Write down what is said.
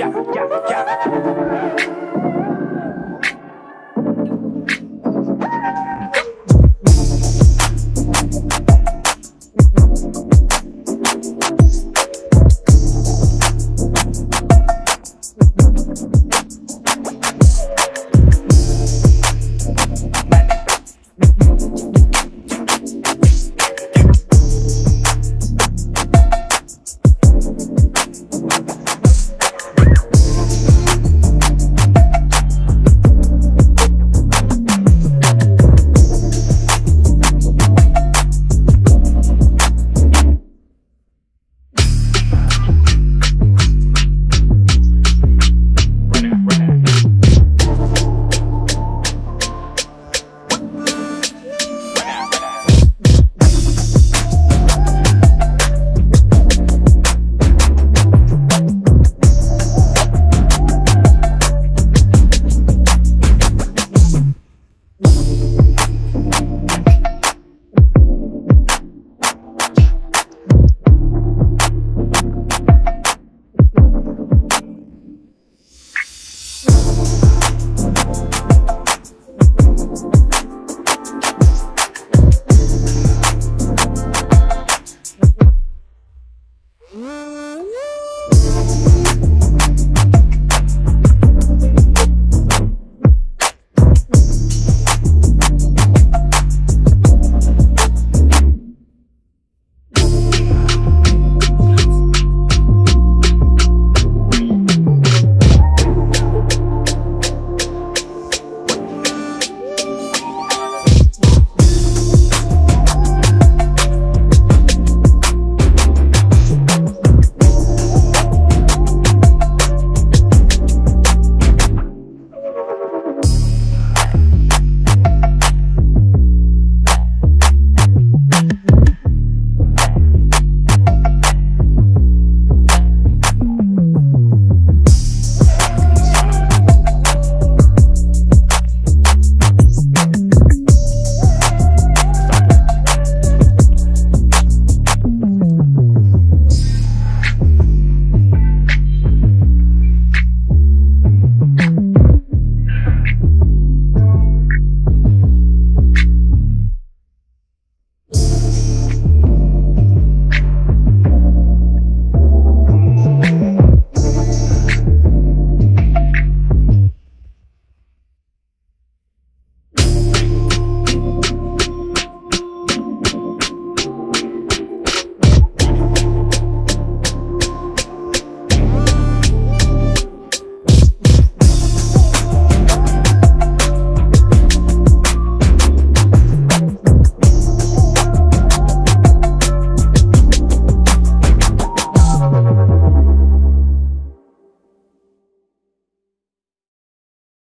yeah, yeah, yeah.